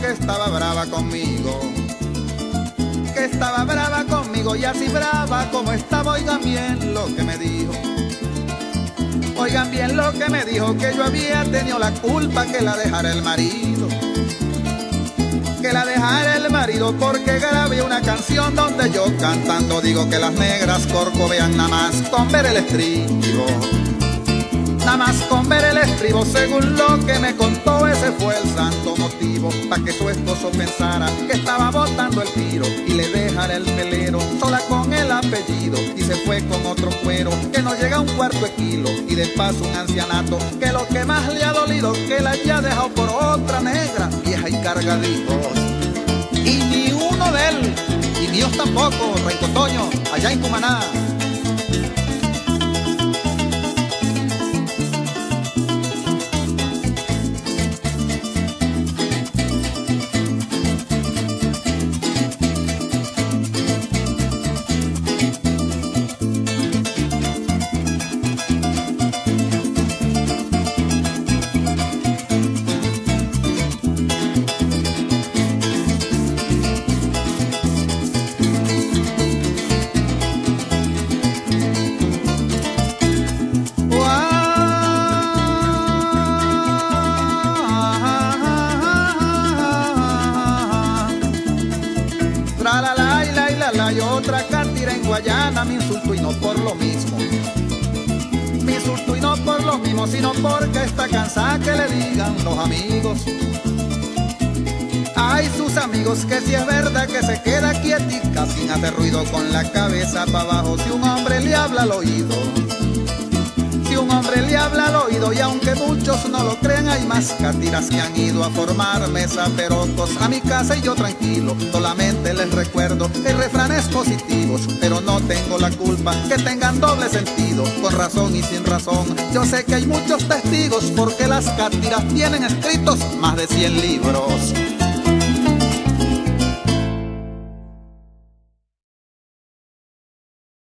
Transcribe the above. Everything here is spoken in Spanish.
que estaba brava conmigo. Que estaba brava conmigo y así brava como estaba, oigan bien lo que me dijo. Oigan bien lo que me dijo, que yo había tenido la culpa que la dejara el marido. Que la dejara el marido porque grabé una canción donde yo cantando digo que las negras corcovean nada más con ver el estribo. Más con ver el estribo, según lo que me contó, ese fue el santo motivo. para que su esposo pensara que estaba botando el tiro y le dejara el pelero sola con el apellido. Y se fue con otro cuero que no llega a un cuarto de kilo. Y de paso un ancianato que lo que más le ha dolido, que la haya dejado por otra negra, vieja y cargaditos. Y ni uno de él, y Dios tampoco, Rey Cotoño, allá en Cumaná. Me insultó y no por lo mismo. Me insultó y no por lo mismo, sino porque está cansada que le digan los amigos. Hay sus amigos que si es verdad que se queda quietica sin hacer ruido con la cabeza para abajo si un hombre le habla al oído un hombre le y aunque muchos no lo crean hay más catiras que han ido a formar mesa perocos a mi casa y yo tranquilo solamente les recuerdo que refranes positivos pero no tengo la culpa que tengan doble sentido con razón y sin razón. Yo sé que hay muchos testigos porque las cátiras tienen escritos más de 100 libros